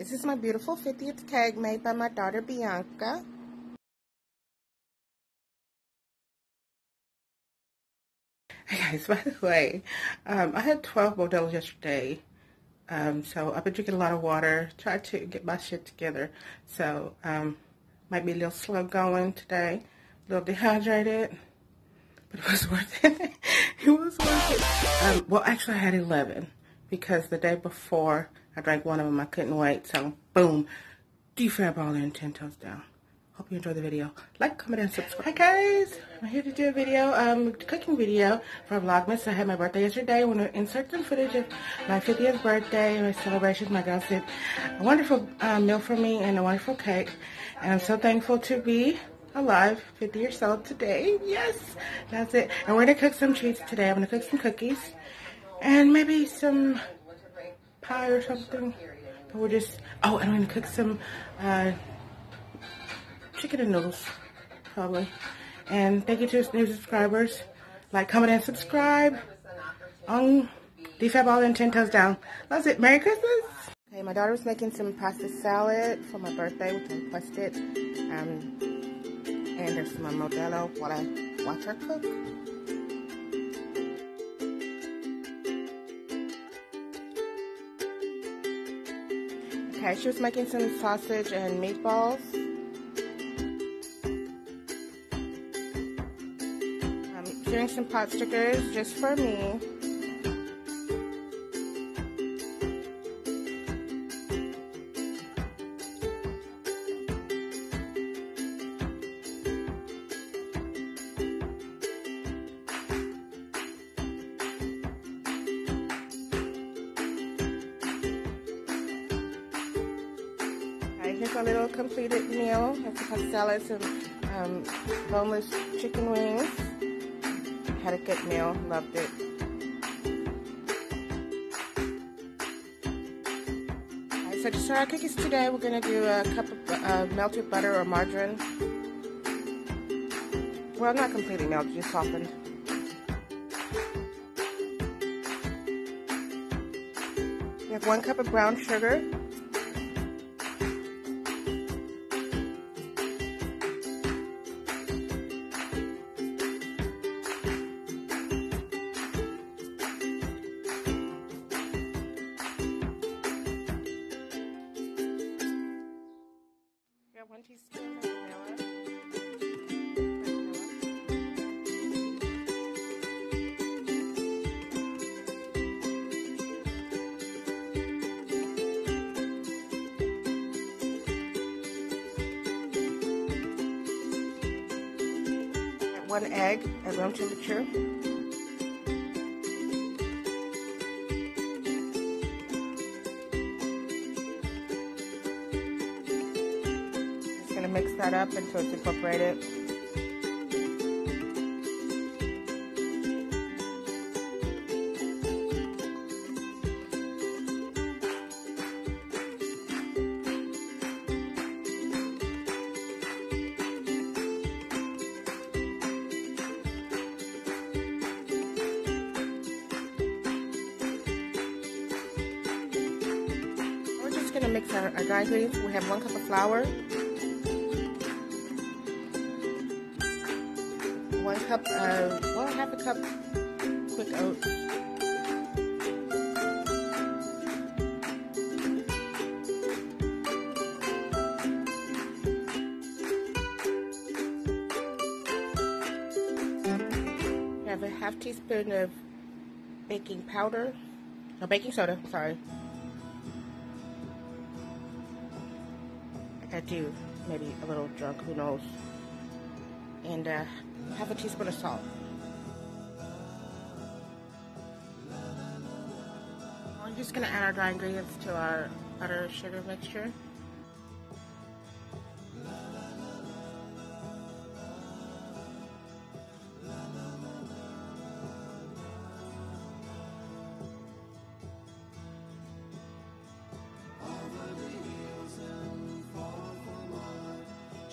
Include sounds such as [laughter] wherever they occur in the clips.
This is my beautiful 50th cake made by my daughter Bianca. Hey guys, [laughs] by the way, um, I had 12 Modelo's yesterday. Um, so I've been drinking a lot of water, tried to get my shit together. So, um, might be a little slow going today, a little dehydrated, but it was [laughs] worth it. it was worth it. Um, well, actually I had 11 because the day before I drank one of them, I couldn't wait. So, boom, D Fab all in 10 toes down. Hope you enjoy the video. Like, comment, and subscribe. Hi guys, I'm here to do a video, um, cooking video for Vlogmas. I had my birthday yesterday. I want to insert some footage of my 50th birthday, my celebrations. My girls did a wonderful uh, meal for me and a wonderful cake. And I'm so thankful to be alive, 50 years old today. Yes, that's it. And we're going to cook some treats today. I'm going to cook some cookies and maybe some pie or something. But we're just, oh, and I'm going to cook some, uh, chicken and noodles, probably. And thank you to new subscribers. Like, comment, and subscribe on D Fab All in 10 Toes Down. That's it. Merry Christmas! Okay, my daughter was making some pasta salad for my birthday, which I requested. Um, and there's my Modelo while I watch her cook. Okay, she was making some sausage and meatballs. Um, I'm doing some pot stickers just for me. Here's a little completed meal. Have some salad, some um, boneless chicken wings. Had a good meal, loved it. Alright, so to start our cookies today, we're to do a cup of uh, melted butter or margarine. Well, not completely melted, just softened. We have one cup of brown sugar, One egg at room temperature. Just gonna mix that up until it's incorporated. Just going to mix our, our dry ingredients. We have one cup of flour, one cup of, well, half a cup quick oats. You have a half teaspoon of baking powder, no baking soda, sorry. Do, maybe a little drunk, who knows. And uh, half a teaspoon of salt. I'm just going to add our dry ingredients to our butter sugar mixture.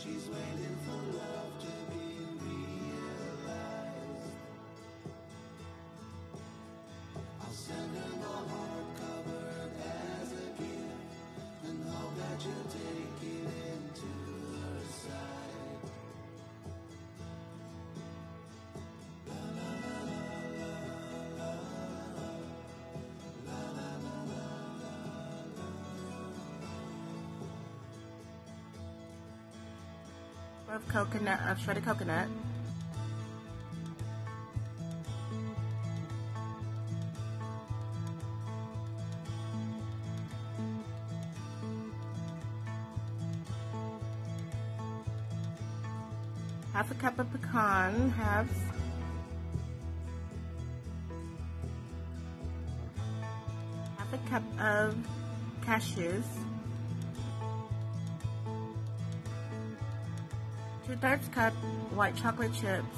she's waiting. Of coconut, of shredded coconut. half a cup of pecan halves, half a cup of cashews, two thirds cup white chocolate chips,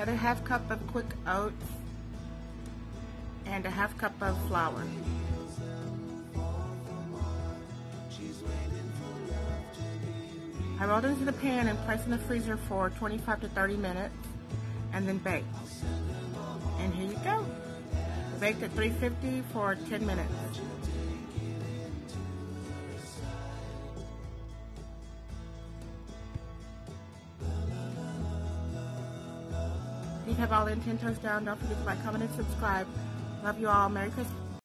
another half cup of quick oats, and a half cup of flour. I rolled into the pan and placed in the freezer for 25 to 30 minutes and then baked. And here you go. Baked at 350 for 10 minutes. Have all toast down. Don't forget to like, comment, and subscribe. Love you all. Merry Christmas.